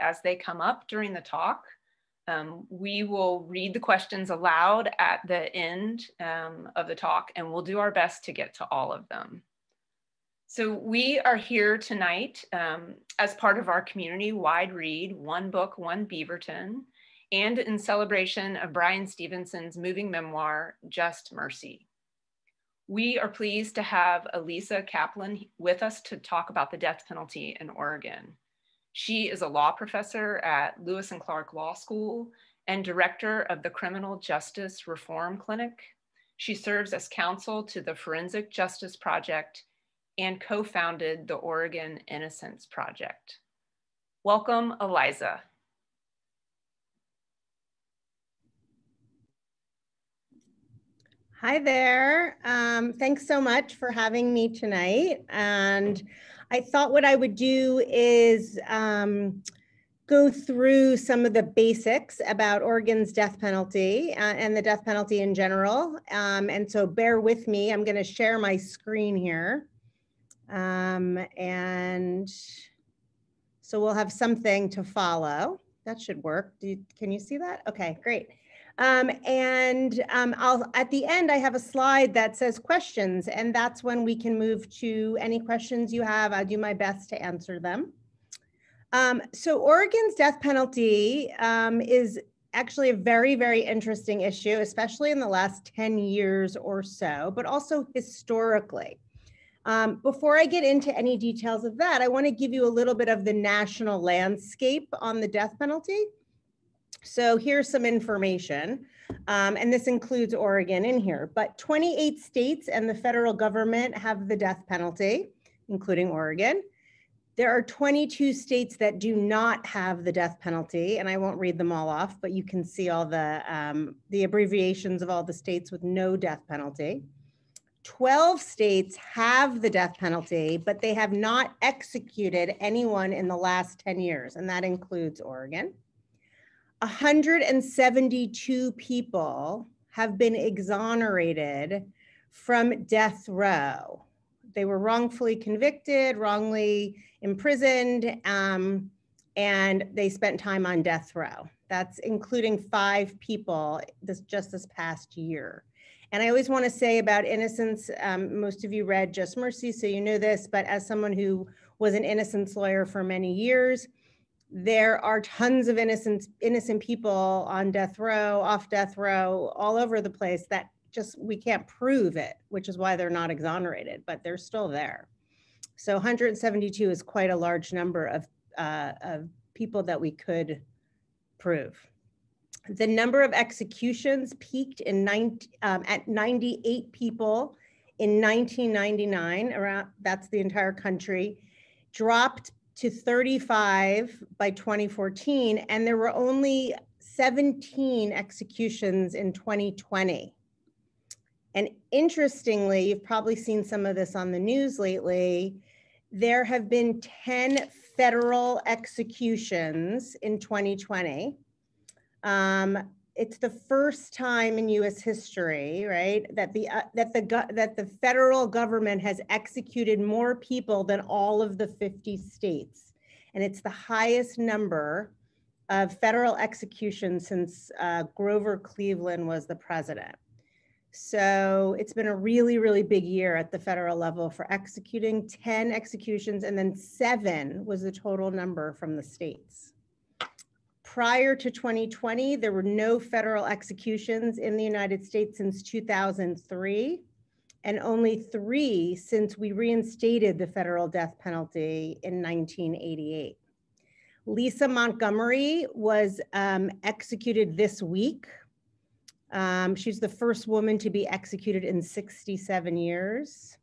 as they come up during the talk. Um, we will read the questions aloud at the end um, of the talk and we'll do our best to get to all of them. So we are here tonight um, as part of our community-wide read, One Book, One Beaverton, and in celebration of Bryan Stevenson's moving memoir, Just Mercy. We are pleased to have Aliza Kaplan with us to talk about the death penalty in Oregon. She is a law professor at Lewis and Clark Law School and director of the Criminal Justice Reform Clinic. She serves as counsel to the Forensic Justice Project and co-founded the Oregon Innocence Project. Welcome, Aliza. Hi there. Um, thanks so much for having me tonight. And I thought what I would do is um, go through some of the basics about Oregon's death penalty uh, and the death penalty in general. Um, and so bear with me. I'm going to share my screen here. Um, and so we'll have something to follow. That should work. You, can you see that? Okay, great. Um, and um, I'll at the end, I have a slide that says questions, and that's when we can move to any questions you have. I'll do my best to answer them. Um, so Oregon's death penalty um, is actually a very, very interesting issue, especially in the last 10 years or so, but also historically. Um, before I get into any details of that, I want to give you a little bit of the national landscape on the death penalty. So here's some information, um, and this includes Oregon in here, but 28 states and the federal government have the death penalty, including Oregon. There are 22 states that do not have the death penalty, and I won't read them all off, but you can see all the, um, the abbreviations of all the states with no death penalty. 12 states have the death penalty, but they have not executed anyone in the last 10 years, and that includes Oregon. 172 people have been exonerated from death row. They were wrongfully convicted, wrongly imprisoned, um, and they spent time on death row. That's including five people this just this past year. And I always want to say about innocence, um, most of you read Just Mercy, so you know this, but as someone who was an innocence lawyer for many years, there are tons of innocent, innocent people on death row, off death row, all over the place that just, we can't prove it, which is why they're not exonerated, but they're still there. So 172 is quite a large number of, uh, of people that we could prove. The number of executions peaked in 90, um, at 98 people in 1999, around that's the entire country, dropped to 35 by 2014, and there were only 17 executions in 2020. And interestingly, you've probably seen some of this on the news lately, there have been 10 federal executions in 2020 um, it's the first time in U.S. history, right, that the uh, that the that the federal government has executed more people than all of the 50 states, and it's the highest number of federal executions since uh, Grover Cleveland was the president. So it's been a really, really big year at the federal level for executing 10 executions, and then seven was the total number from the states prior to 2020, there were no federal executions in the United States since 2003, and only three since we reinstated the federal death penalty in 1988. Lisa Montgomery was um, executed this week. Um, she's the first woman to be executed in 67 years.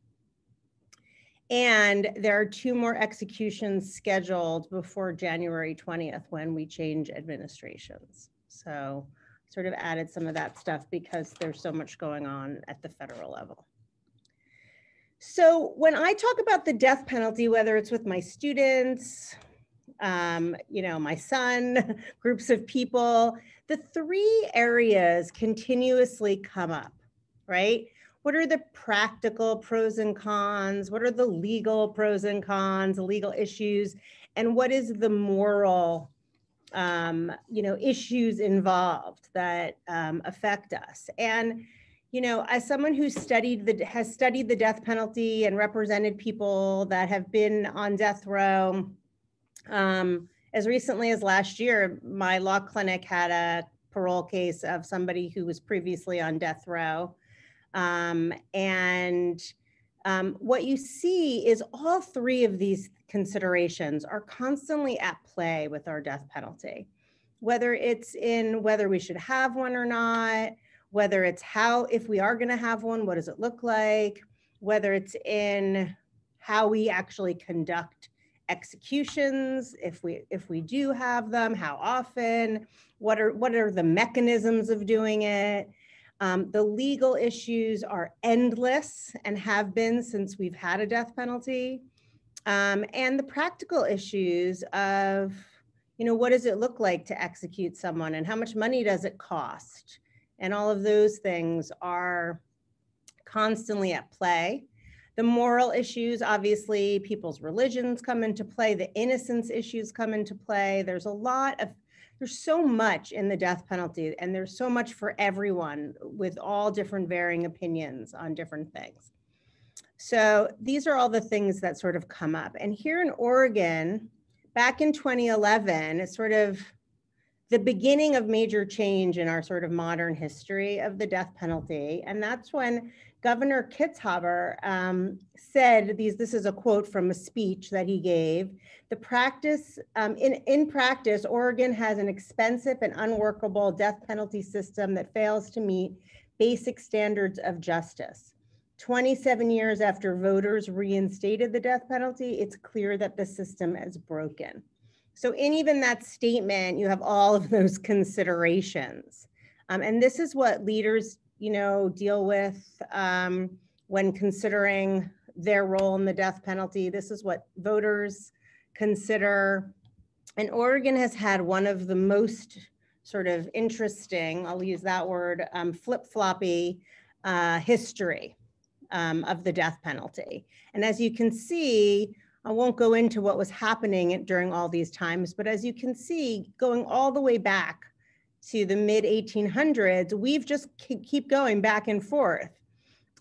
And there are two more executions scheduled before January 20th when we change administrations. So sort of added some of that stuff because there's so much going on at the federal level. So when I talk about the death penalty, whether it's with my students, um, you know, my son, groups of people, the three areas continuously come up, right? What are the practical pros and cons? What are the legal pros and cons, legal issues? And what is the moral um, you know, issues involved that um, affect us. And, you know, as someone who studied the, has studied the death penalty and represented people that have been on death row, um, as recently as last year, my law clinic had a parole case of somebody who was previously on death row. Um, and um, what you see is all three of these considerations are constantly at play with our death penalty, whether it's in whether we should have one or not, whether it's how, if we are going to have one, what does it look like, whether it's in how we actually conduct executions if we if we do have them how often? What are what are the mechanisms of doing it um, the legal issues are endless and have been since we've had a death penalty. Um, and the practical issues of you know what does it look like to execute someone and how much money does it cost? And all of those things are constantly at play. The moral issues obviously people's religions come into play. The innocence issues come into play. There's a lot of there's so much in the death penalty and there's so much for everyone with all different varying opinions on different things. So these are all the things that sort of come up. And here in oregon back in 2011 it's sort of the beginning of major change in our sort of modern history of the death penalty and that's when Governor Kitzhaber um, said these. This is a quote from a speech that he gave. The practice um, in in practice, Oregon has an expensive and unworkable death penalty system that fails to meet basic standards of justice. 27 years after voters reinstated the death penalty, it's clear that the system is broken. So, in even that statement, you have all of those considerations. Um, and this is what leaders you know, deal with um, when considering their role in the death penalty. This is what voters consider. And Oregon has had one of the most sort of interesting, I'll use that word, um, flip floppy uh, history um, of the death penalty. And as you can see, I won't go into what was happening during all these times, but as you can see, going all the way back to the mid 1800s, we've just keep going back and forth.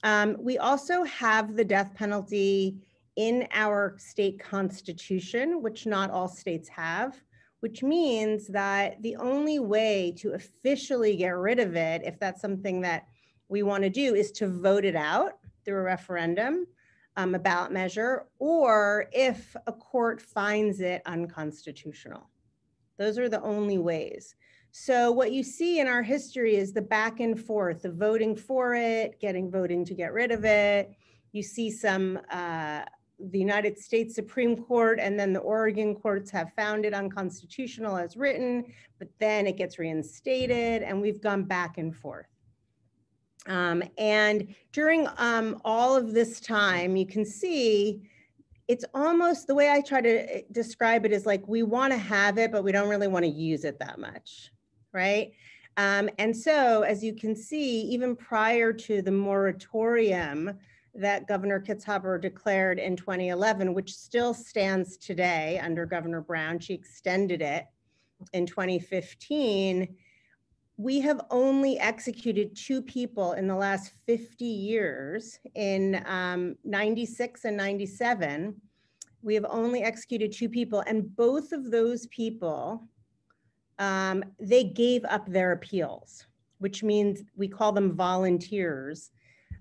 Um, we also have the death penalty in our state constitution, which not all states have, which means that the only way to officially get rid of it, if that's something that we want to do, is to vote it out through a referendum, um, a ballot measure, or if a court finds it unconstitutional. Those are the only ways. So what you see in our history is the back and forth, the voting for it, getting voting to get rid of it. You see some, uh, the United States Supreme Court and then the Oregon courts have found it unconstitutional as written, but then it gets reinstated and we've gone back and forth. Um, and during um, all of this time, you can see it's almost the way I try to eh, describe it is like we want to have it, but we don't really want to use it that much right? Um, and so, as you can see, even prior to the moratorium that Governor Kitzhaber declared in 2011, which still stands today under Governor Brown, she extended it in 2015. We have only executed two people in the last 50 years in um, 96 and 97. We have only executed two people, and both of those people um, they gave up their appeals, which means we call them volunteers.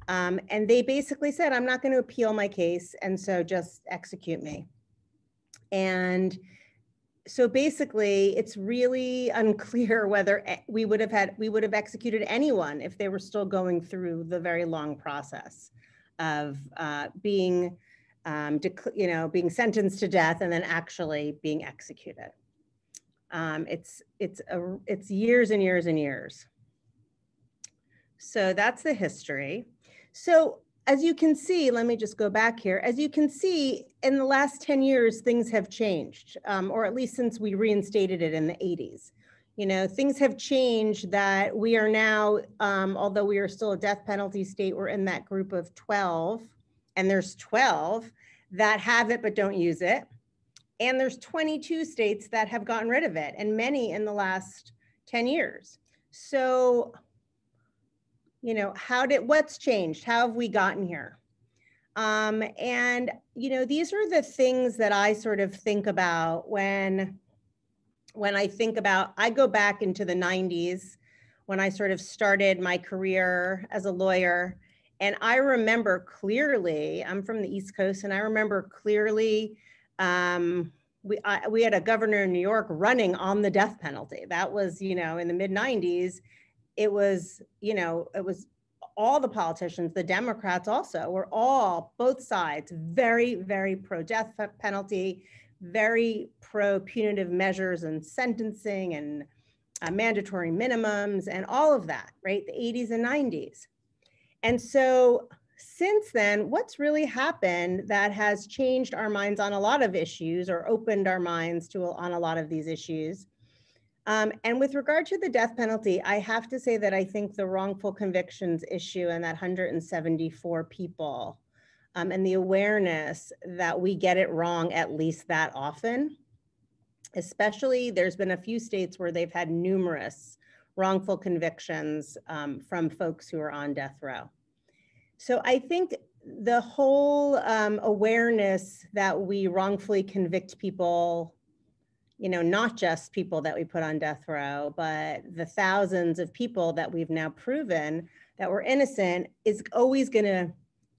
Um, and they basically said, I'm not going to appeal my case, and so just execute me. And so basically, it's really unclear whether we would have had we would have executed anyone if they were still going through the very long process of uh, being, um, you know, being sentenced to death and then actually being executed. Um, it's it's a, it's years and years and years. So that's the history. So as you can see, let me just go back here. As you can see, in the last 10 years, things have changed, um, or at least since we reinstated it in the 80s. You know, things have changed that we are now, um, although we are still a death penalty state, we're in that group of 12, and there's 12 that have it but don't use it. And there's 22 states that have gotten rid of it and many in the last 10 years. So, you know, how did, what's changed? How have we gotten here? Um, and, you know, these are the things that I sort of think about when, when I think about, I go back into the 90s when I sort of started my career as a lawyer. And I remember clearly, I'm from the East Coast, and I remember clearly um, we, I, we had a governor in New York running on the death penalty. That was, you know, in the mid 90s. It was, you know, it was all the politicians, the Democrats also, were all, both sides, very, very pro death penalty, very pro punitive measures and sentencing and uh, mandatory minimums and all of that, right? The 80s and 90s. And so since then, what's really happened that has changed our minds on a lot of issues or opened our minds to on a lot of these issues? Um, and with regard to the death penalty, I have to say that I think the wrongful convictions issue and that 174 people um, and the awareness that we get it wrong at least that often, especially there's been a few states where they've had numerous wrongful convictions um, from folks who are on death row. So I think the whole um, awareness that we wrongfully convict people, you know, not just people that we put on death row, but the thousands of people that we've now proven that were innocent is always going to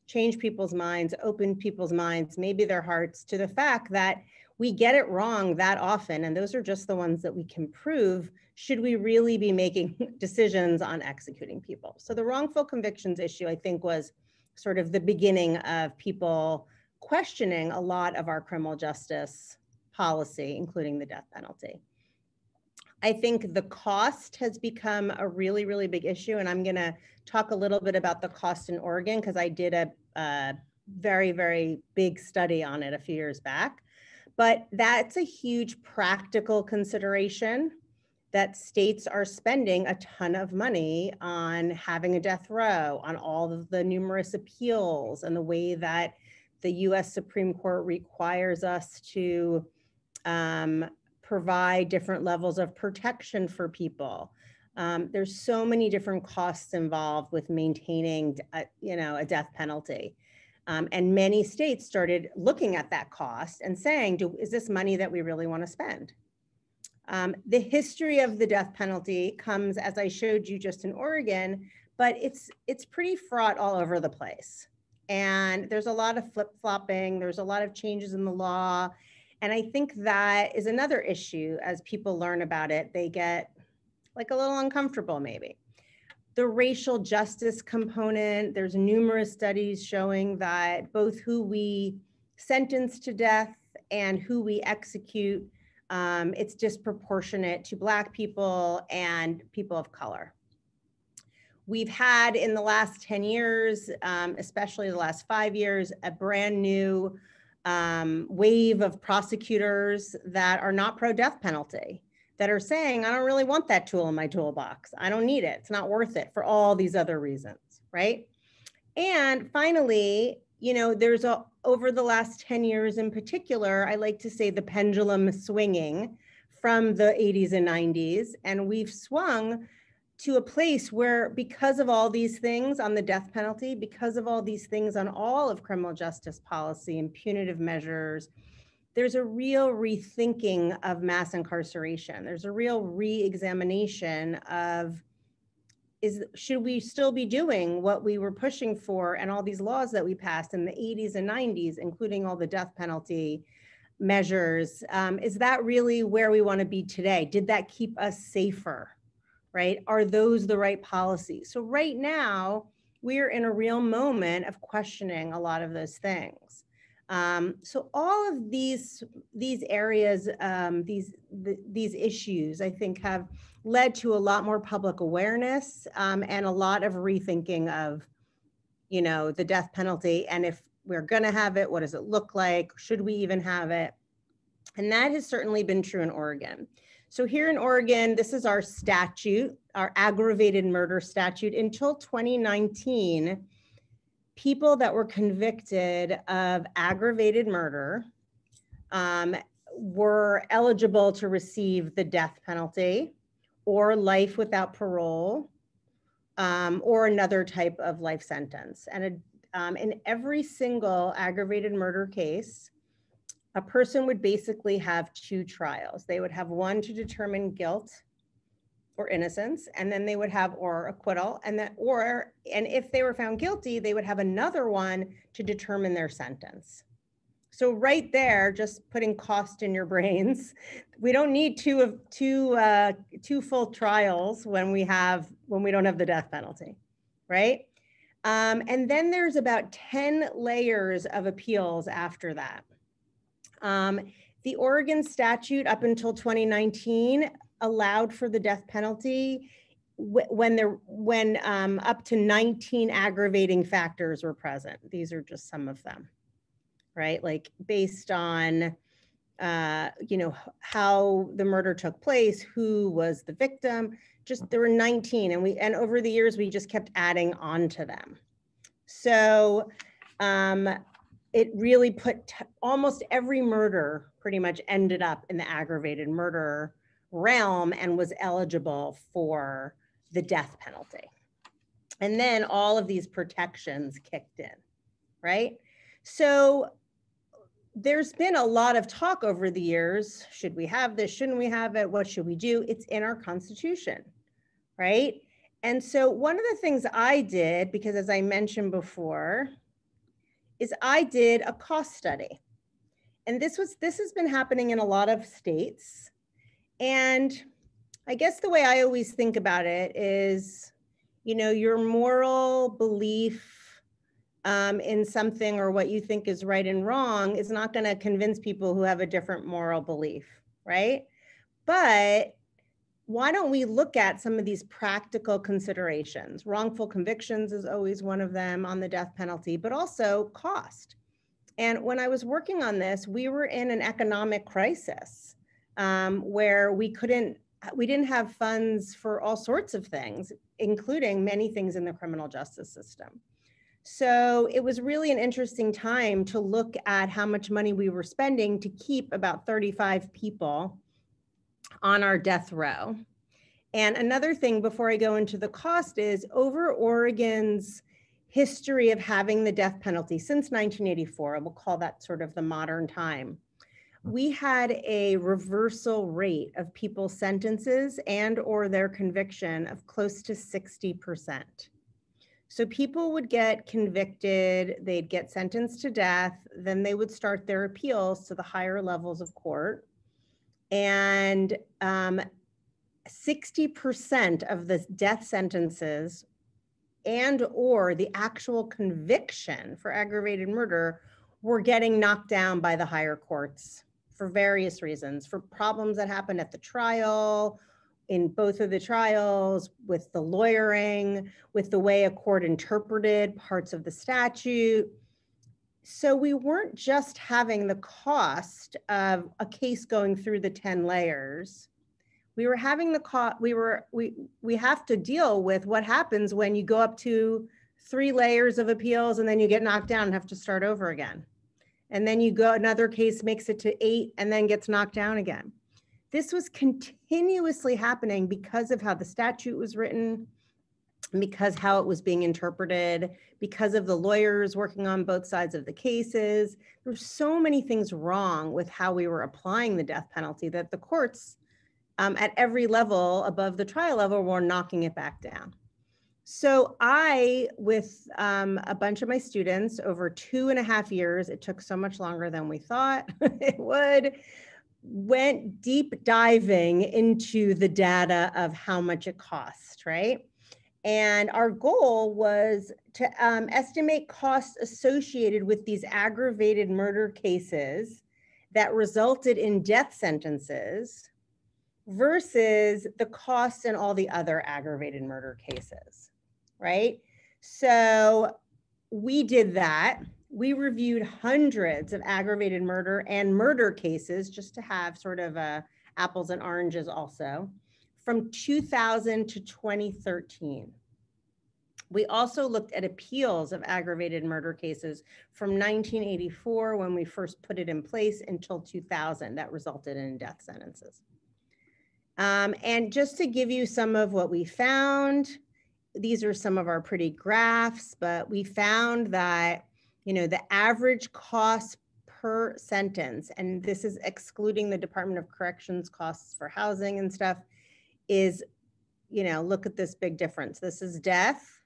change people's minds, open people's minds, maybe their hearts to the fact that we get it wrong that often. And those are just the ones that we can prove. Should we really be making decisions on executing people? So the wrongful convictions issue, I think, was sort of the beginning of people questioning a lot of our criminal justice policy, including the death penalty. I think the cost has become a really, really big issue. And I'm going to talk a little bit about the cost in Oregon because I did a, a, very, very big study on it a few years back. But that's a huge practical consideration that states are spending a ton of money on having a death row, on all of the numerous appeals, and the way that the US Supreme Court requires us to um, provide different levels of protection for people. Um, there's so many different costs involved with maintaining, a, you know, a death penalty. Um, and many states started looking at that cost and saying, Do, is this money that we really want to spend? Um, the history of the death penalty comes, as I showed you just in Oregon, but it's, it's pretty fraught all over the place. And there's a lot of flip flopping, there's a lot of changes in the law. And I think that is another issue as people learn about it, they get like a little uncomfortable maybe. The racial justice component, there's numerous studies showing that both who we sentence to death and who we execute um, it's disproportionate to Black people and people of color. We've had in the last 10 years, um, especially the last five years, a brand new um, wave of prosecutors that are not pro death penalty, that are saying, I don't really want that tool in my toolbox. I don't need it. It's not worth it for all these other reasons, right? And finally, you know, there's a, over the last 10 years in particular, I like to say the pendulum swinging from the 80s and 90s. And we've swung to a place where, because of all these things on the death penalty, because of all these things on all of criminal justice policy and punitive measures, there's a real rethinking of mass incarceration. There's a real re examination of is should we still be doing what we were pushing for and all these laws that we passed in the 80s and 90s, including all the death penalty measures? Um, is that really where we want to be today? Did that keep us safer? Right? Are those the right policies? So, right now, we're in a real moment of questioning a lot of those things. Um, so all of these these areas, um, these the, these issues, I think, have led to a lot more public awareness um, and a lot of rethinking of, you know, the death penalty and if we're going to have it, what does it look like? Should we even have it? And that has certainly been true in Oregon. So here in Oregon, this is our statute, our aggravated murder statute. Until 2019, people that were convicted of aggravated murder um, were eligible to receive the death penalty or life without parole um, or another type of life sentence. And um, in every single aggravated murder case, a person would basically have two trials. They would have one to determine guilt or innocence, and then they would have or acquittal, and that or and if they were found guilty, they would have another one to determine their sentence. So right there, just putting cost in your brains. We don't need two of two uh, two full trials when we have when we don't have the death penalty, right? Um, and then there's about 10 layers of appeals after that. Um, the Oregon statute up until 2019 allowed for the death penalty when there when um, up to 19 aggravating factors were present. These are just some of them, right? Like based on uh, you know how the murder took place, who was the victim. Just there were 19, and we and over the years we just kept adding on to them. So um, it really put almost every murder pretty much ended up in the aggravated murder realm and was eligible for the death penalty. And then all of these protections kicked in, right? So there's been a lot of talk over the years. Should we have this? Shouldn't we have it? What should we do? It's in our constitution, right? And so one of the things I did, because as I mentioned before, is I did a cost study. And this was this has been happening in a lot of states. And I guess the way I always think about it is, you know, your moral belief um, in something or what you think is right and wrong is not going to convince people who have a different moral belief, right? But why don't we look at some of these practical considerations? Wrongful convictions is always one of them on the death penalty, but also cost. And when I was working on this, we were in an economic crisis um, where we couldn't, we didn't have funds for all sorts of things, including many things in the criminal justice system. So it was really an interesting time to look at how much money we were spending to keep about 35 people on our death row. And another thing before I go into the cost is over Oregon's history of having the death penalty since 1984, we'll call that sort of the modern time. We had a reversal rate of people's sentences and or their conviction of close to 60%. So people would get convicted, they'd get sentenced to death, then they would start their appeals to the higher levels of court and um, 60% of the death sentences and or the actual conviction for aggravated murder were getting knocked down by the higher courts for various reasons for problems that happened at the trial in both of the trials with the lawyering with the way a court interpreted parts of the statute so we weren't just having the cost of a case going through the 10 layers. We were having the cost we were we we have to deal with what happens when you go up to three layers of appeals and then you get knocked down and have to start over again. And then you go another case makes it to eight and then gets knocked down again. This was continuously happening because of how the statute was written because how it was being interpreted, because of the lawyers working on both sides of the cases. There were so many things wrong with how we were applying the death penalty that the courts um, at every level above the trial level were knocking it back down. So I, with um, a bunch of my students over two and a half years, it took so much longer than we thought it would, went deep diving into the data of how much it cost, right? And our goal was to um, estimate costs associated with these aggravated murder cases that resulted in death sentences versus the costs in all the other aggravated murder cases, right? So we did that. We reviewed hundreds of aggravated murder and murder cases just to have sort of a apples and oranges also from 2000 to 2013. We also looked at appeals of aggravated murder cases from 1984 when we first put it in place until 2000 that resulted in death sentences. Um, and just to give you some of what we found, these are some of our pretty graphs, but we found that, you know, the average cost per sentence, and this is excluding the Department of Corrections costs for housing and stuff, is, you know, look at this big difference. This is death,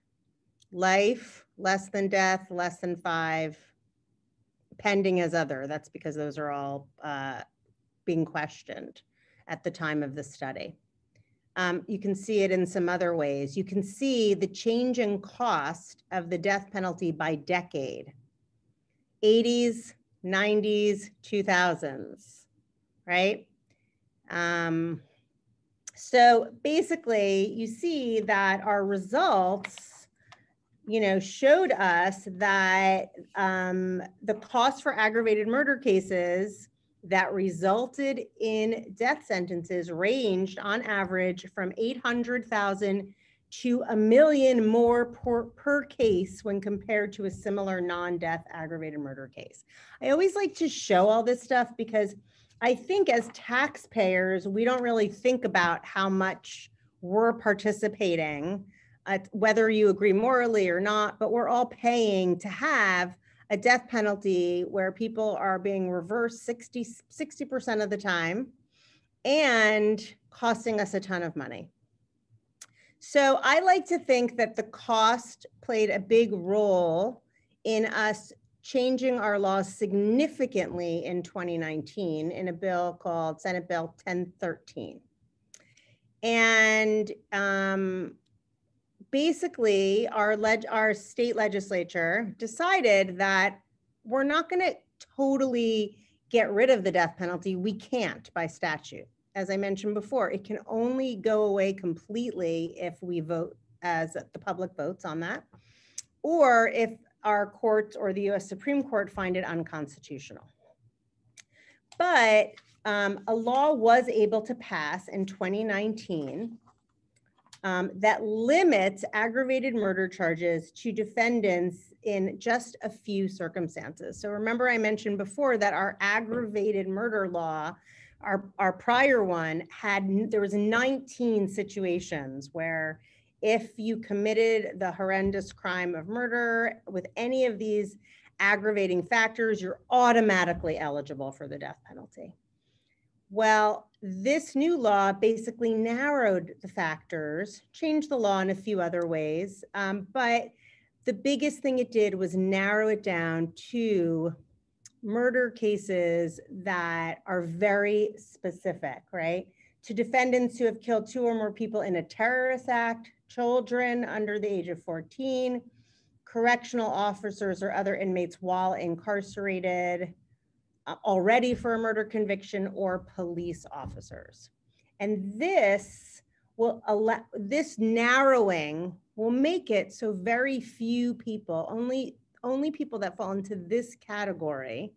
life, less than death, less than five, pending as other. That's because those are all uh, being questioned at the time of the study. Um, you can see it in some other ways. You can see the change in cost of the death penalty by decade. 80s, 90s, 2000s, right? Um, so basically, you see that our results, you know, showed us that um, the cost for aggravated murder cases that resulted in death sentences ranged on average from 800,000 to a million more per, per case when compared to a similar non-death aggravated murder case. I always like to show all this stuff because I think as taxpayers, we don't really think about how much we're participating, uh, whether you agree morally or not, but we're all paying to have a death penalty where people are being reversed 60, 60% of the time and costing us a ton of money. So I like to think that the cost played a big role in us changing our laws significantly in 2019 in a bill called Senate Bill 1013. And um, basically our leg our state legislature decided that we're not going to totally get rid of the death penalty. We can't by statute. As I mentioned before, it can only go away completely if we vote as the public votes on that, or if our courts or the US Supreme Court find it unconstitutional. But um, a law was able to pass in 2019 um, that limits aggravated murder charges to defendants in just a few circumstances. So remember I mentioned before that our aggravated murder law, our, our prior one had, there was 19 situations where if you committed the horrendous crime of murder with any of these aggravating factors, you're automatically eligible for the death penalty. Well, this new law basically narrowed the factors, changed the law in a few other ways, um, but the biggest thing it did was narrow it down to murder cases that are very specific, right? To defendants who have killed two or more people in a terrorist act, children under the age of 14, correctional officers or other inmates while incarcerated, uh, already for a murder conviction or police officers. And this will allow this narrowing will make it so very few people, only only people that fall into this category,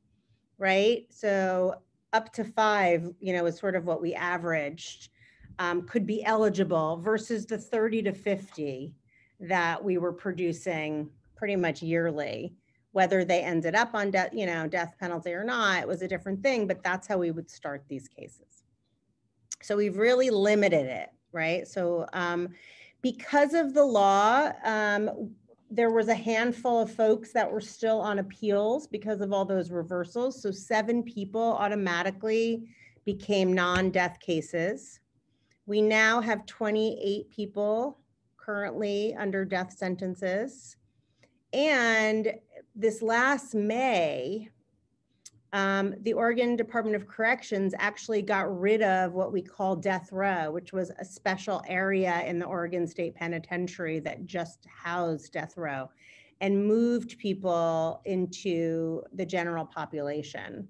right? So up to five, you know, is sort of what we averaged, um, could be eligible versus the 30 to 50 that we were producing pretty much yearly whether they ended up on death, you know, death penalty or not, it was a different thing, but that's how we would start these cases. So we've really limited it, right? So um, because of the law, um, there was a handful of folks that were still on appeals because of all those reversals. So seven people automatically became non-death cases. We now have 28 people currently under death sentences. And this last May, um, the Oregon Department of Corrections actually got rid of what we call death row, which was a special area in the Oregon State Penitentiary that just housed death row and moved people into the general population.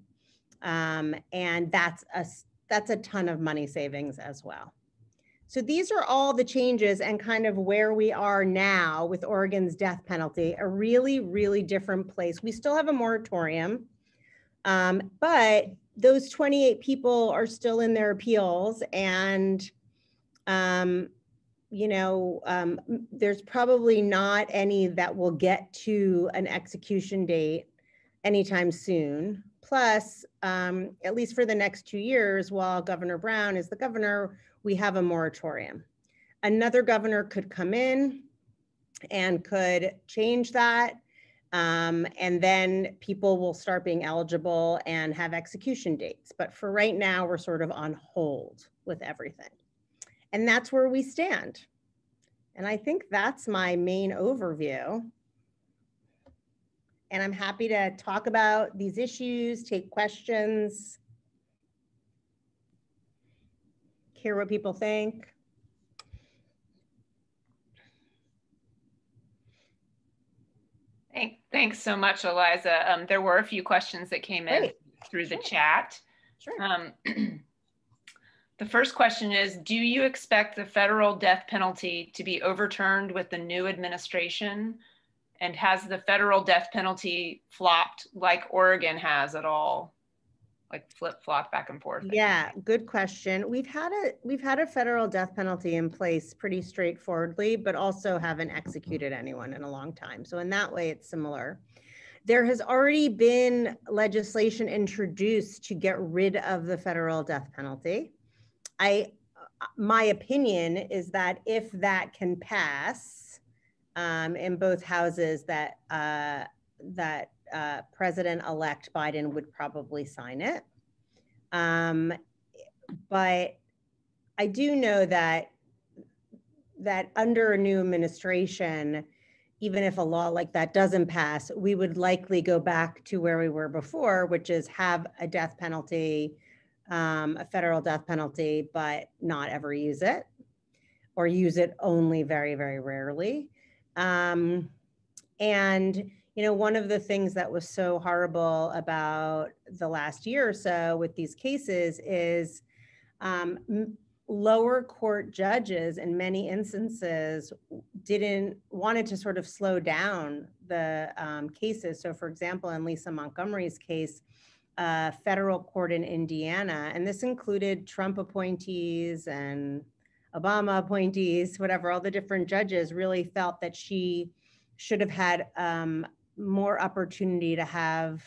Um, and that's a, that's a ton of money savings as well. So these are all the changes and kind of where we are now with Oregon's death penalty, a really, really different place. We still have a moratorium, um, but those 28 people are still in their appeals and um, you know, um, there's probably not any that will get to an execution date anytime soon. Plus, um, at least for the next two years, while Governor Brown is the governor, we have a moratorium. Another governor could come in and could change that. Um, and then people will start being eligible and have execution dates. But for right now, we're sort of on hold with everything. And that's where we stand. And I think that's my main overview. And I'm happy to talk about these issues, take questions, hear what people think. Thank, thanks so much, Aliza. Um, there were a few questions that came in Great. through the chat. Sure. Um, the first question is, do you expect the federal death penalty to be overturned with the new administration? And has the federal death penalty flopped like Oregon has at all? Like flip flop back and forth? Yeah, good question. We've had a, we've had a federal death penalty in place pretty straightforwardly, but also haven't executed anyone in a long time. So in that way, it's similar. There has already been legislation introduced to get rid of the federal death penalty. I, my opinion is that if that can pass um, in both houses, that, uh, that uh, President-elect Biden would probably sign it. Um, but I do know that that under a new administration, even if a law like that doesn't pass, we would likely go back to where we were before, which is have a death penalty, um, a federal death penalty, but not ever use it, or use it only very, very rarely. Um, and you know, one of the things that was so horrible about the last year or so with these cases is um, lower court judges in many instances didn't wanted to sort of slow down the um, cases. So, for example, in Lisa Montgomery's case, uh, federal court in Indiana, and this included Trump appointees and Obama appointees, whatever, all the different judges really felt that she should have had um, more opportunity to have,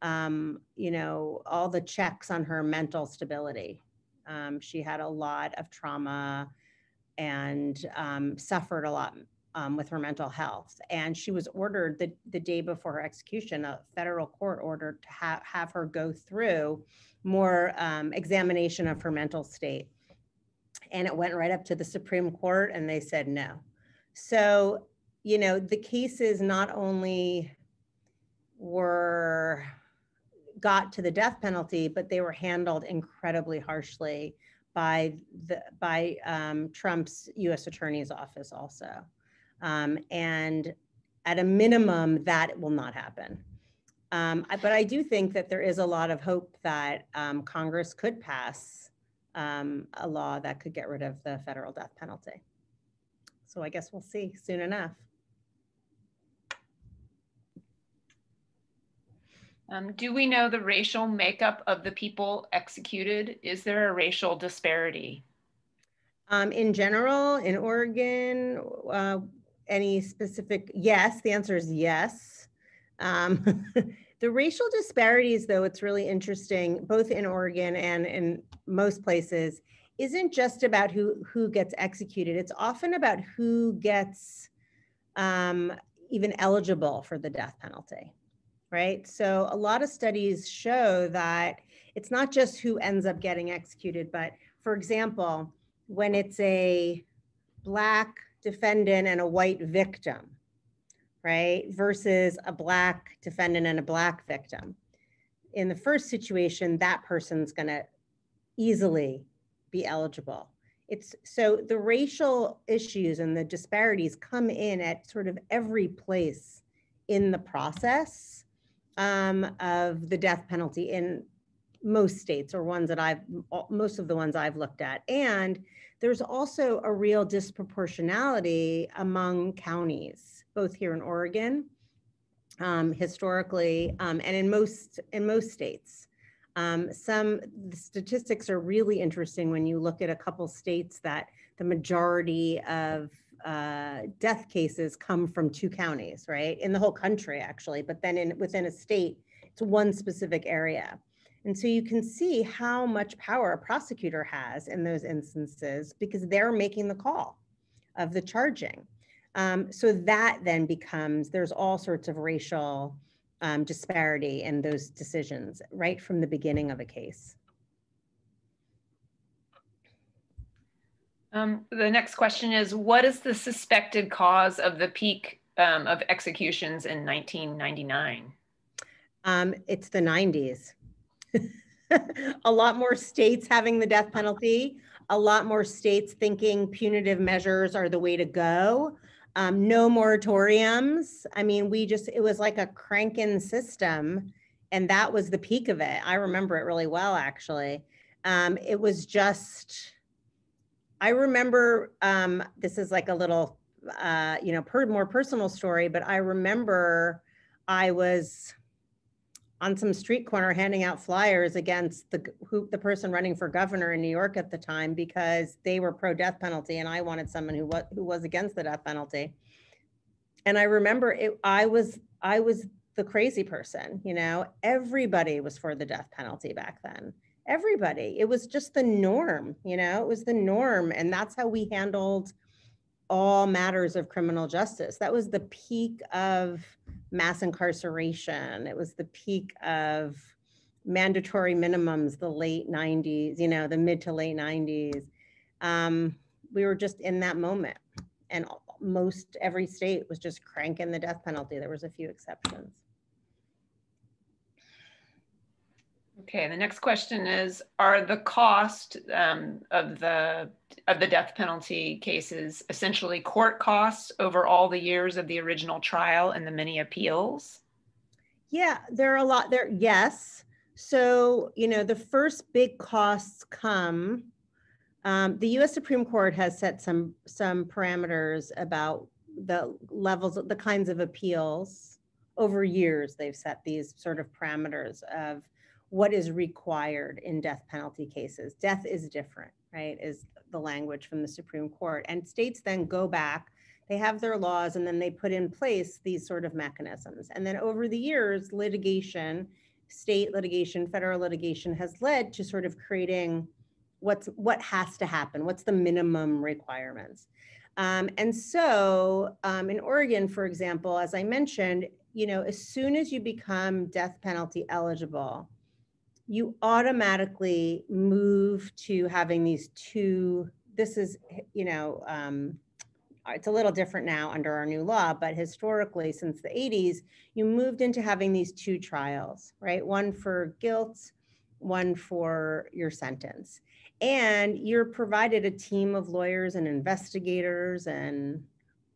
um, you know, all the checks on her mental stability. Um, she had a lot of trauma and um, suffered a lot um, with her mental health. And she was ordered the, the day before her execution, a federal court ordered to ha- have her go through more um, examination of her mental state. And it went right up to the Supreme Court and they said no. So, you know, the cases not only were got to the death penalty, but they were handled incredibly harshly by the by um, Trump's U.S. Attorney's Office also, um, and at a minimum, that will not happen. Um, I- but I do think that there is a lot of hope that um, Congress could pass um, a law that could get rid of the federal death penalty. So I guess we'll see soon enough. Um, do we know the racial makeup of the people executed? Is there a racial disparity? Um, in general, in Oregon, uh, any specific, yes, the answer is yes. Um, the racial disparities, though, it's really interesting, both in Oregon and in most places, isn't just about who, who gets executed. It's often about who gets um, even eligible for the death penalty, right? So a lot of studies show that it's not just who ends up getting executed, but for example, when it's a black defendant and a white victim, right? Versus a black defendant and a black victim. In the first situation, that person's going to easily be eligible. It's so the racial issues and the disparities come in at sort of every place in the process um, of the death penalty in most states or ones that I've, most of the ones I've looked at. And there's also a real disproportionality among counties, both here in Oregon, um, historically, um, and in most in most states. Um, some the statistics are really interesting when you look at a couple states that the majority of uh, death cases come from two counties, right? In the whole country, actually, but then in within a state, it's one specific area. And so you can see how much power a prosecutor has in those instances because they're making the call of the charging. Um, so that then becomes, there's all sorts of racial um, disparity in those decisions right from the beginning of a case. Um, the next question is, what is the suspected cause of the peak um, of executions in 1999? Um, it's the 90s. a lot more states having the death penalty, a lot more states thinking punitive measures are the way to go. Um, no moratoriums. I mean, we just, it was like a cranking system. And that was the peak of it. I remember it really well, actually. Um, it was just, I remember, um, this is like a little, uh, you know, per, more personal story, but I remember I was on some street corner handing out flyers against the who the person running for governor in New York at the time because they were pro death penalty and I wanted someone who was who was against the death penalty. And I remember it I was I was the crazy person, you know. Everybody was for the death penalty back then. Everybody. It was just the norm, you know. It was the norm and that's how we handled all matters of criminal justice. That was the peak of mass incarceration. It was the peak of mandatory minimums, the late 90s, you know, the mid to late 90s. Um, we were just in that moment. And most every state was just cranking the death penalty. There was a few exceptions. Okay, the next question is, are the cost um, of the of the death penalty cases essentially court costs over all the years of the original trial and the many appeals? Yeah, there are a lot there. Yes. So, you know, the first big costs come. Um, the U.S. Supreme Court has set some some parameters about the levels, of the kinds of appeals over years. They've set these sort of parameters of what is required in death penalty cases. Death is different, right? Is the language from the Supreme Court. And states then go back, they have their laws, and then they put in place these sort of mechanisms. And then over the years, litigation, state litigation, federal litigation has led to sort of creating what's what has to happen, what's the minimum requirements. Um, and so um, in Oregon, for example, as I mentioned, you know, as soon as you become death penalty eligible, you automatically move to having these two this is you know um, it's a little different now under our new law but historically since the 80s you moved into having these two trials right? One for guilt one for your sentence. And you're provided a team of lawyers and investigators and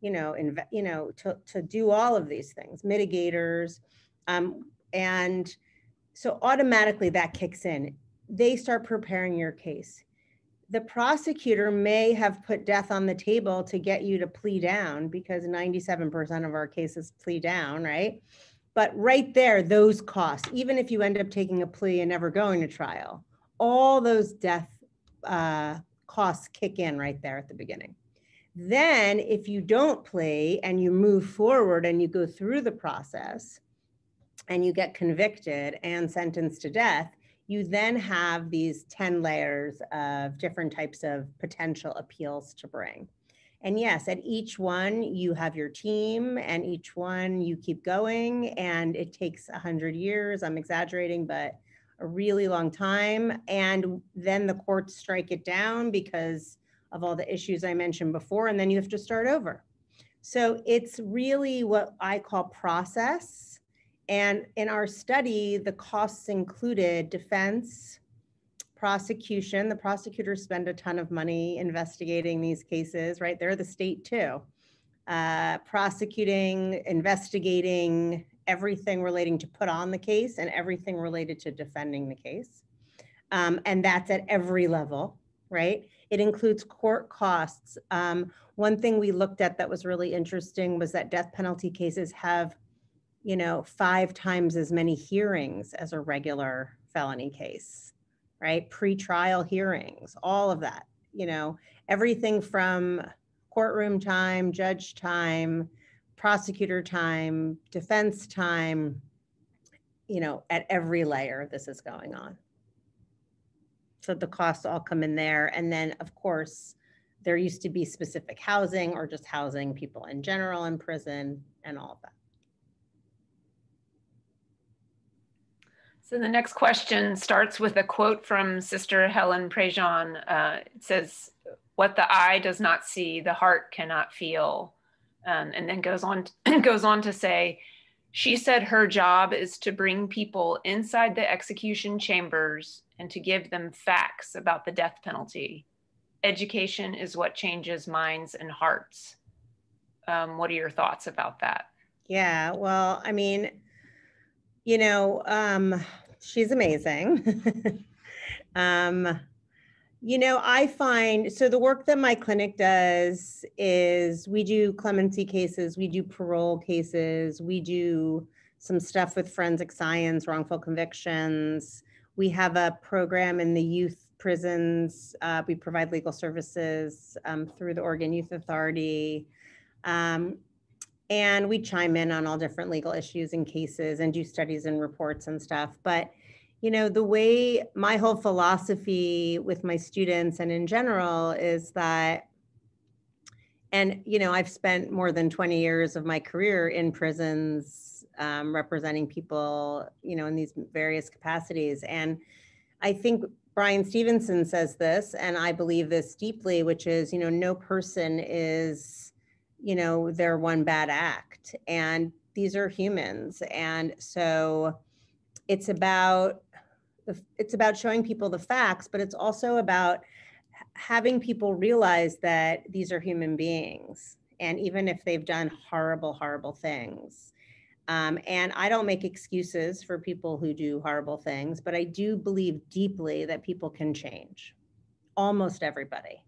you know inv- you know to, to do all of these things mitigators um, and so automatically that kicks in. They start preparing your case. The prosecutor may have put death on the table to get you to plea down because 97% of our cases plea down, right? But right there, those costs, even if you end up taking a plea and never going to trial, all those death uh, costs kick in right there at the beginning. Then, if you don't plea and you move forward and you go through the process, and you get convicted and sentenced to death, you then have these 10 layers of different types of potential appeals to bring. And yes, at each one, you have your team, and each one you keep going, and it takes 100 years. I'm exaggerating, but a really long time. And then the courts strike it down because of all the issues I mentioned before, and then you have to start over. So it's really what I call process and in our study, the costs included defense, prosecution. The prosecutors spend a ton of money investigating these cases, right? They're the state too. Uh, prosecuting, investigating everything relating to put on the case and everything related to defending the case. Um, and that's at every level, right? It includes court costs. Um, one thing we looked at that was really interesting was that death penalty cases have you know, five times as many hearings as a regular felony case, right? Pre-trial hearings, all of that, you know, everything from courtroom time, judge time, prosecutor time, defense time, you know, at every layer this is going on. So the costs all come in there. And then, of course, there used to be specific housing or just housing people in general in prison and all of that. So the next question starts with a quote from Sister Helen Prejean. Uh, it says, "What the eye does not see, the heart cannot feel," um, and then goes on goes on to say, "She said her job is to bring people inside the execution chambers and to give them facts about the death penalty. Education is what changes minds and hearts." Um, what are your thoughts about that? Yeah, well, I mean, you know, um, she's amazing. um, you know, I find so the work that my clinic does is we do clemency cases, we do parole cases, we do some stuff with forensic science, wrongful convictions. We have a program in the youth prisons. Uh, we provide legal services um, through the Oregon Youth Authority. Um, and we chime in on all different legal issues and cases and do studies and reports and stuff. But you know the way my whole philosophy with my students and in general is that and you know i've spent more than 20 years of my career in prisons um, representing people you know in these various capacities. And i think bryan stevenson says this and i believe this deeply which is you know no person is you know, they're one bad act and these are humans. And so it's about it's about showing people the facts, but it's also about having people realize that these are human beings. And even if they've done horrible, horrible things, um, and I don't make excuses for people who do horrible things, but I do believe deeply that people can change, almost everybody.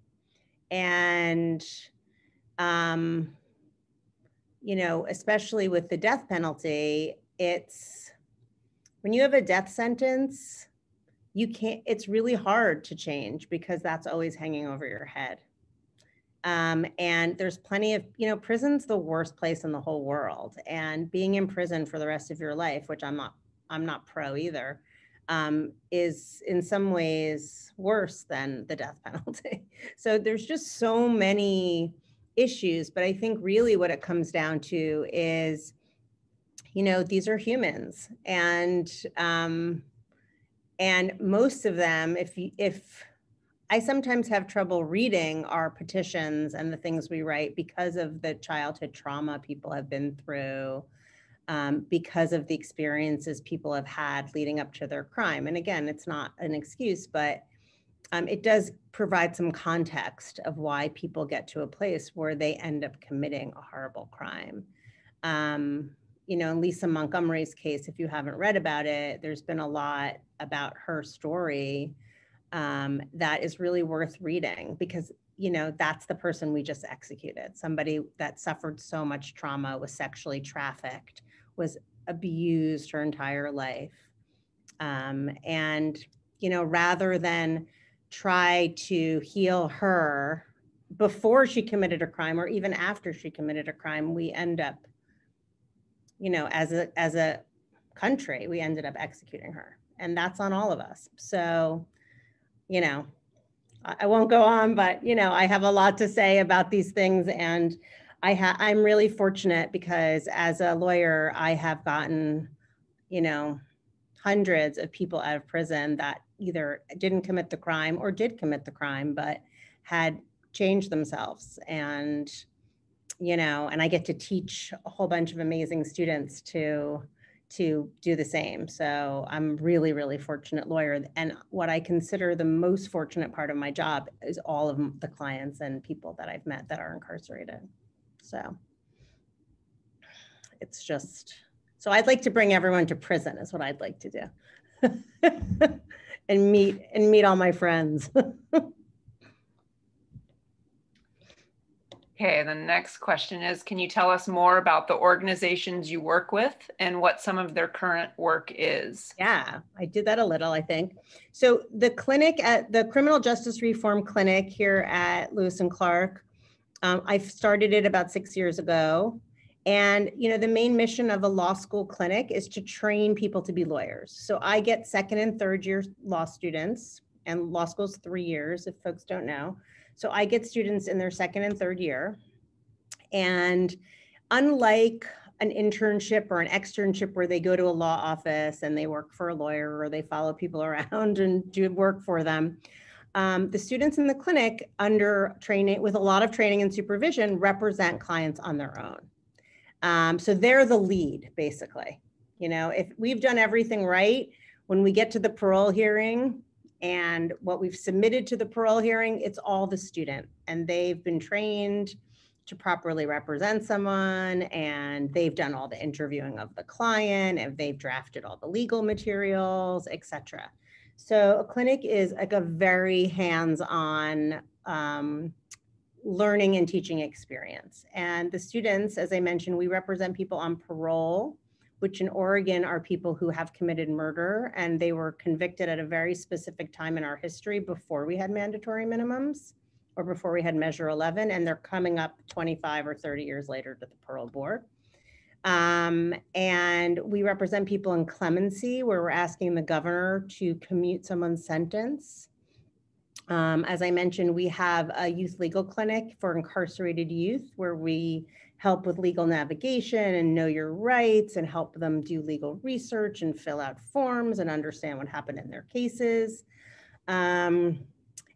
And um, you know, especially with the death penalty, it's when you have a death sentence, you can't, it's really hard to change because that's always hanging over your head. Um, and there's plenty of, you know, prison's the worst place in the whole world. And being in prison for the rest of your life, which I'm not, I'm not pro either, um, is in some ways worse than the death penalty. so there's just so many issues. But I think really what it comes down to is, you know, these are humans, and um, and most of them, if if I sometimes have trouble reading our petitions and the things we write because of the childhood trauma people have been through, um, because of the experiences people have had leading up to their crime. And again, it's not an excuse, but um, it does provide some context of why people get to a place where they end up committing a horrible crime. Um, you know, in Lisa Montgomery's case, if you haven't read about it, there's been a lot about her story um, that is really worth reading because, you know, that's the person we just executed. Somebody that suffered so much trauma, was sexually trafficked, was abused her entire life. Um, and, you know, rather than try to heal her before she committed a crime or even after she committed a crime we end up you know as a as a country we ended up executing her. And that's on all of us. So you know i won't go on but you know i have a lot to say about these things. And i ha- i'm really fortunate because as a lawyer i have gotten you know hundreds of people out of prison that either didn't commit the crime or did commit the crime, but had changed themselves. And, you know, and I get to teach a whole bunch of amazing students to to do the same. So I'm really, really fortunate lawyer. And what I consider the most fortunate part of my job is all of the clients and people that I've met that are incarcerated. So it's just, so I'd like to bring everyone to prison is what I'd like to do. and meet and meet all my friends. Okay, the next question is, can you tell us more about the organizations you work with and what some of their current work is? Yeah, I did that a little, I think. So the clinic at the Criminal Justice Reform Clinic here at Lewis and Clark, um, I started it about six years ago. And you know, the main mission of a law school clinic is to train people to be lawyers. So I get second and third year law students, and law school's three years, if folks don't know. So I get students in their second and third year. And unlike an internship or an externship where they go to a law office and they work for a lawyer or they follow people around and do work for them, um, the students in the clinic under training with a lot of training and supervision represent clients on their own. Um, so they're the lead basically. You know, if we've done everything right, when we get to the parole hearing, and what we've submitted to the parole hearing, it's all the student. And they've been trained to properly represent someone and they've done all the interviewing of the client and they've drafted all the legal materials, etc. So a clinic is like a very hands-on um, learning and teaching experience. And the students, as I mentioned, we represent people on parole which in Oregon are people who have committed murder and they were convicted at a very specific time in our history before we had mandatory minimums or before we had Measure 11, and they're coming up 25 or 30 years later to the parole board. Um, and we represent people in clemency, where we're asking the governor to commute someone's sentence. Um, as I mentioned, we have a youth legal clinic for incarcerated youth, where we help with legal navigation and know your rights and help them do legal research and fill out forms and understand what happened in their cases. Um,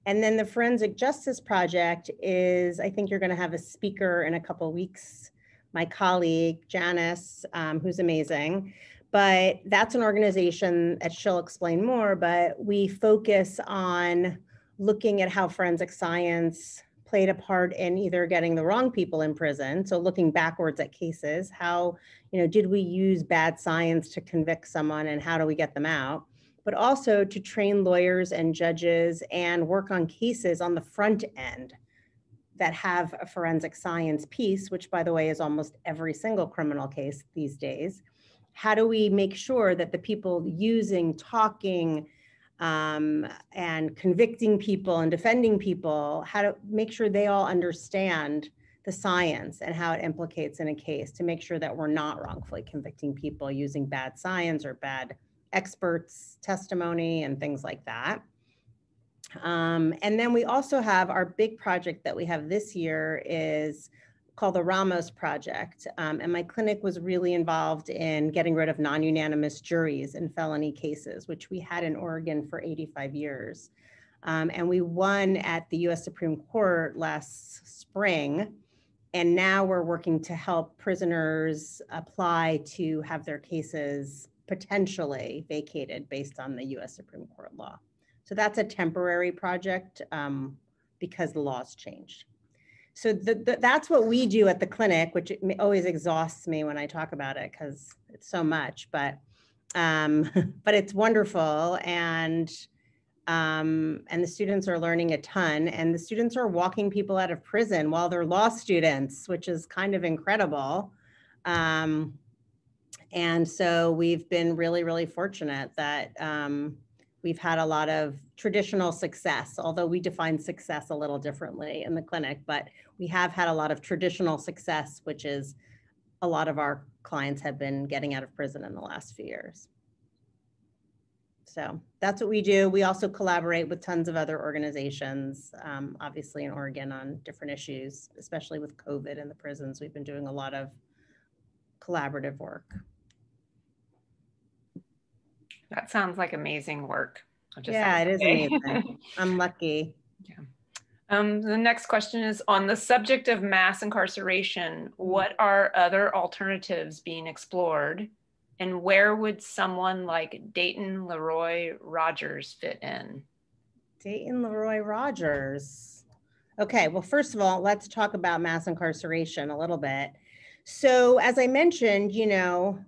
and then the Forensic Justice Project is, I think you're going to have a speaker in a couple weeks, my colleague Janice, um, who's amazing. But that's an organization that she'll explain more, but we focus on looking at how forensic science played a part in either getting the wrong people in prison so looking backwards at cases how you know did we use bad science to convict someone and how do we get them out? But also to train lawyers and judges and work on cases on the front end that have a forensic science piece which by the way is almost every single criminal case these days. How do we make sure that the people using talking um, and convicting people and defending people, how to make sure they all understand the science and how it implicates in a case to make sure that we're not wrongfully convicting people using bad science or bad experts testimony and things like that. Um, and then we also have our big project that we have this year is called the Ramos Project. Um, and my clinic was really involved in getting rid of non unanimous juries in felony cases, which we had in Oregon for 85 years. Um, and we won at the US Supreme Court last spring. And now we're working to help prisoners apply to have their cases potentially vacated based on the US Supreme Court law. So that's a temporary project um, because the law's changed so the, the, that's what we do at the clinic, which always exhausts me when I talk about it because it's so much. But um, but it's wonderful, and um, and the students are learning a ton, and the students are walking people out of prison while they're law students, which is kind of incredible. Um, and so we've been really, really fortunate that um, we've had a lot of traditional success, although we define success a little differently in the clinic, but we have had a lot of traditional success, which is a lot of our clients have been getting out of prison in the last few years. So that's what we do. We also collaborate with tons of other organizations, um, obviously in Oregon on different issues, especially with COVID in the prisons. We've been doing a lot of collaborative work. That sounds like amazing work. yeah, it is amazing. I'm lucky. Yeah. Um, the next question is on the subject of mass incarceration. What are other alternatives being explored, and where would someone like Dayton Leroy Rogers fit in? Dayton Leroy Rogers. Okay, well, first of all, let's talk about mass incarceration a little bit. So, as I mentioned, you know,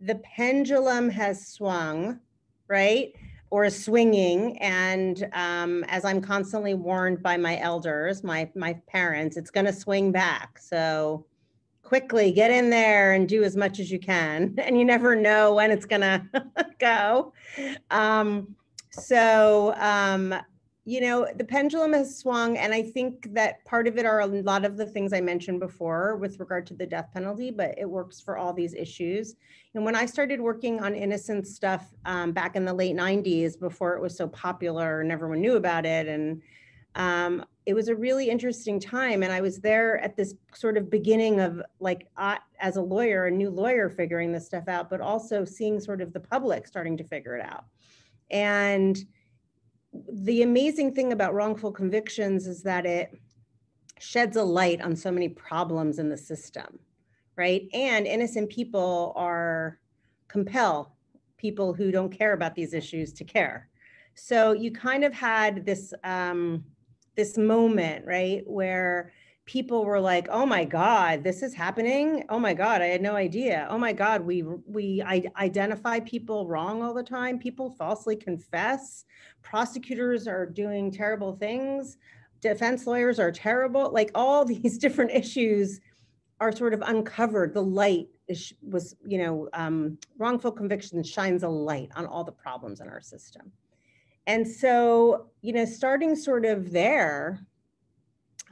the pendulum has swung, right? or a swinging. And um, as I'm constantly warned by my elders, my my parents, it's going to swing back. So quickly get in there and do as much as you can. And you never know when it's going to go. Um, so um, you know, the pendulum has swung, and I think that part of it are a lot of the things I mentioned before with regard to the death penalty, but it works for all these issues. And when I started working on innocent stuff um, back in the late 90s, before it was so popular and everyone knew about it, and um, it was a really interesting time. And I was there at this sort of beginning of like, uh, as a lawyer, a new lawyer figuring this stuff out, but also seeing sort of the public starting to figure it out. And the amazing thing about wrongful convictions is that it sheds a light on so many problems in the system, right? And innocent people are compel people who don't care about these issues to care. So you kind of had this um, this moment, right, where people were like, "Oh my God, this is happening! Oh my God, I had no idea! Oh my God, we we I, identify people wrong all the time. People falsely confess. Prosecutors are doing terrible things. Defense lawyers are terrible. Like all these different issues are sort of uncovered. The light is, was, you know, um, wrongful conviction shines a light on all the problems in our system." And so, you know, starting sort of there,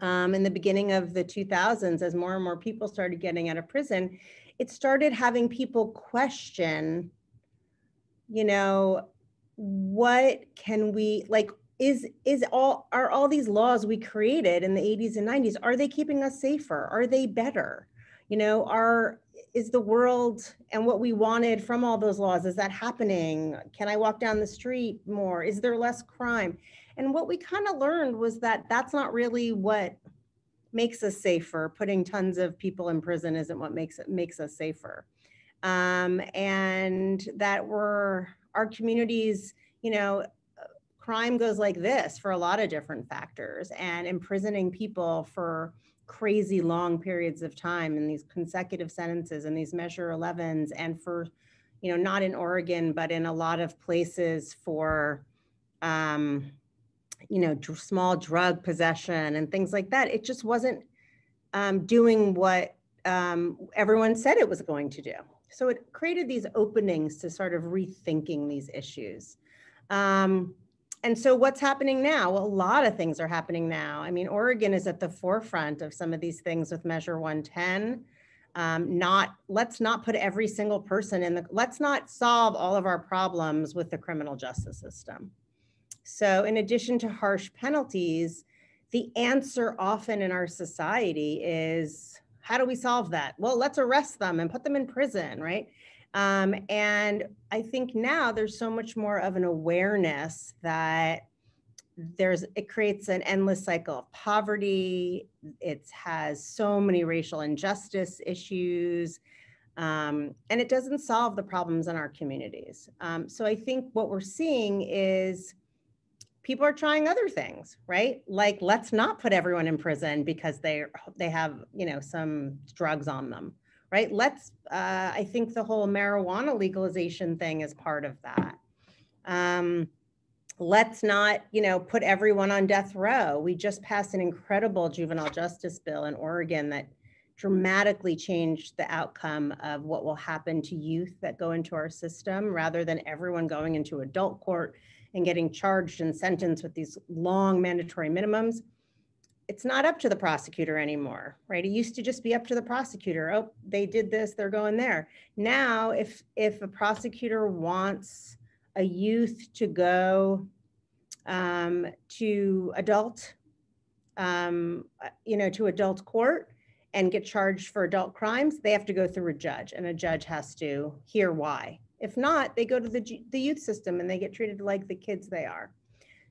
um, in the beginning of the 2000s, as more and more people started getting out of prison, it started having people question, you know, what can we like? Is is all are all these laws we created in the 80s and 90s are they keeping us safer? Are they better? You know, are is the world and what we wanted from all those laws is that happening? Can I walk down the street more? Is there less crime? And what we kind of learned was that that's not really what makes us safer. Putting tons of people in prison isn't what makes it makes us safer. Um, and that we're our communities, you know, crime goes like this for a lot of different factors, and imprisoning people for crazy long periods of time and these consecutive sentences and these measure 11s and for you know not in oregon but in a lot of places for um, you know, small drug possession and things like that. It just wasn't um, doing what um, everyone said it was going to do. So it created these openings to sort of rethinking these issues. Um, and so what's happening now? Well, a lot of things are happening now. I mean, Oregon is at the forefront of some of these things with Measure 110. Um, not let's not put every single person in the let's not solve all of our problems with the criminal justice system so, in addition to harsh penalties, the answer often in our society is how do we solve that? Well, let's arrest them and put them in prison, right? Um, and I think now there's so much more of an awareness that there's it creates an endless cycle of poverty. It has so many racial injustice issues. Um, and it doesn't solve the problems in our communities. Um, so I think what we're seeing is people are trying other things right? Like let's not put everyone in prison because they they have you know some drugs on them right? Let's uh, i think the whole marijuana legalization thing is part of that. Um, let's not you know put everyone on death row. We just passed an incredible juvenile justice bill in oregon that dramatically changed the outcome of what will happen to youth that go into our system rather than everyone going into adult court and getting charged and sentenced with these long mandatory minimums, it's not up to the prosecutor anymore, right? It used to just be up to the prosecutor. Oh, they did this, they're going there. Now, if if a prosecutor wants a youth to go um, to adult, um, you know, to adult court and get charged for adult crimes, they have to go through a judge, and a judge has to hear why. If not, they go to the, the youth system and they get treated like the kids they are.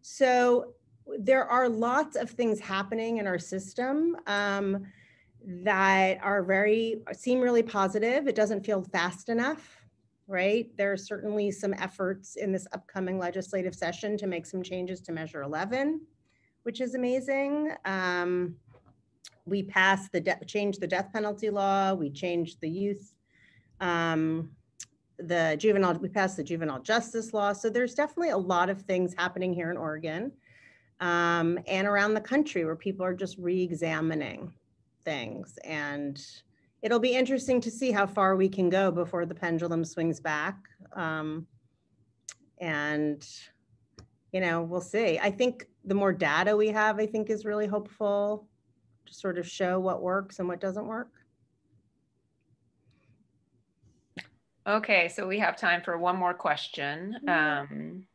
So there are lots of things happening in our system um, that are very, seem really positive. It doesn't feel fast enough, right? There are certainly some efforts in this upcoming legislative session to make some changes to Measure 11, which is amazing. Um, we passed the, de- changed the death penalty law. We changed the youth um, the juvenile, we passed the juvenile justice law. So there's definitely a lot of things happening here in Oregon um, and around the country where people are just re-examining things. And it'll be interesting to see how far we can go before the pendulum swings back. Um, and, you know, we'll see. I think the more data we have, I think is really hopeful to sort of show what works and what doesn't work. Okay, so we have time for one more question. Um,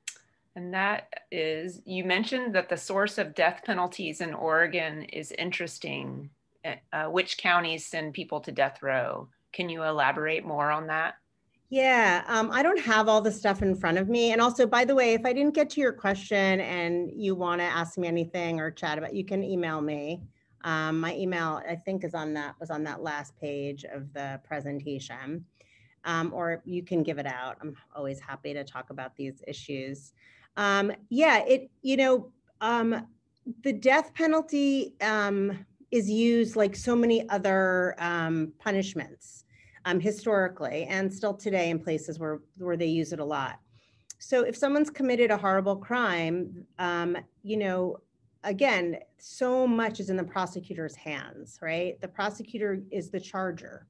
and that is, you mentioned that the source of death penalties in Oregon is interesting. Eh, uh, which counties send people to death row? Can you elaborate more on that? Yeah, um, I don't have all the stuff in front of me. And also, by the way, if I didn't get to your question and you want to ask me anything or chat about, you can email me. Um, my email, I think, is on that was on that last page of the presentation um, or you can give it out. I'm always happy to talk about these issues. Um, yeah, it, you know, um, the death penalty um, is used like so many other um, punishments um, historically and still today in places where, where they use it a lot. So if someone's committed a horrible crime, you know, again, so much is in the prosecutor's hands, right? The prosecutor is the charger.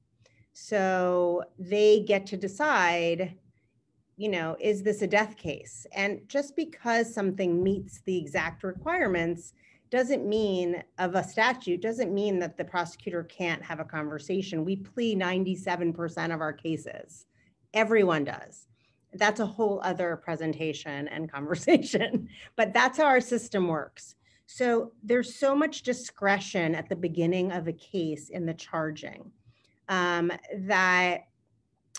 So they get to decide, you know, is this a death case? And just because something meets the exact requirements doesn't mean of a statute, doesn't mean that the prosecutor can't have a conversation. We plea 97% of our cases. Everyone does. That's a whole other presentation and conversation, but that's how our system works. So there's so much discretion at the beginning of a case in the charging um, that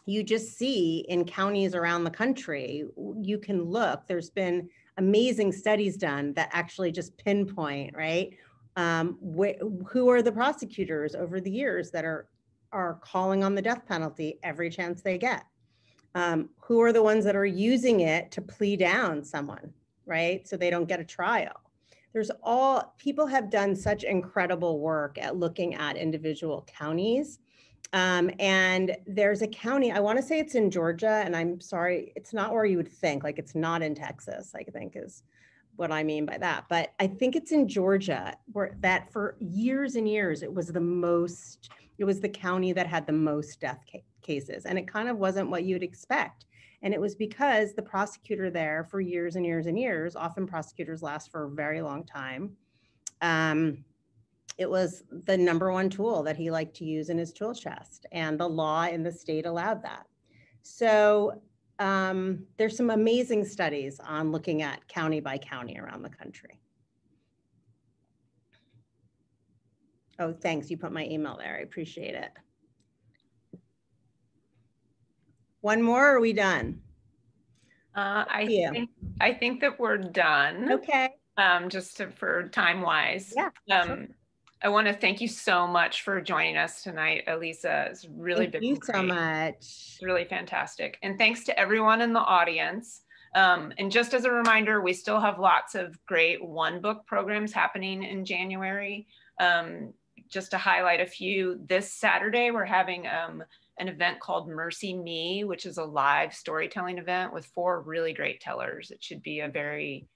you just see in counties around the country. You can look, there's been amazing studies done that actually just pinpoint, right? Um, wh- who are the prosecutors over the years that are, are calling on the death penalty every chance they get? Um, who are the ones that are using it to plea down someone, right? So they don't get a trial. There's all, people have done such incredible work at looking at individual counties um, and there's a county, I want to say it's in Georgia, and I'm sorry, it's not where you would think, like it's not in Texas, I think is what I mean by that. But I think it's in Georgia where that for years and years, it was the most, it was the county that had the most death ca- cases. And it kind of wasn't what you'd expect. And it was because the prosecutor there for years and years and years, often prosecutors last for a very long time. Um, it was the number one tool that he liked to use in his tool chest, and the law in the state allowed that. So um, there's some amazing studies on looking at county by county around the country. Oh, thanks. You put my email there. I appreciate it. One more, are we done? Uh, I think I think that we're done. Okay. Um, just to, for time wise. Yeah. Um, sure. I want to thank you so much for joining us tonight, Aliza. It's really thank been you great. so much. It's really fantastic. And thanks to everyone in the audience. Um, and just as a reminder, we still have lots of great one book programs happening in January. Um, just to highlight a few, this Saturday, we're having um, an event called Mercy Me, which is a live storytelling event with four really great tellers. It should be a very,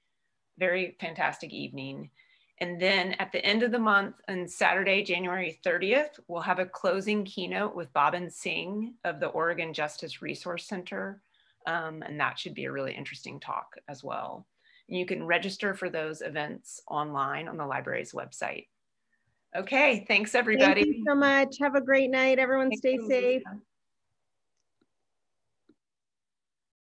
very fantastic evening. And then at the end of the month on Saturday, January 30th, we'll have a closing keynote with Bobbin Singh of the Oregon Justice Resource Center. Um, and that should be a really interesting talk as well. And you can register for those events online on the library's website. Okay, thanks everybody. Thank you so much. Have a great night. Everyone stay safe.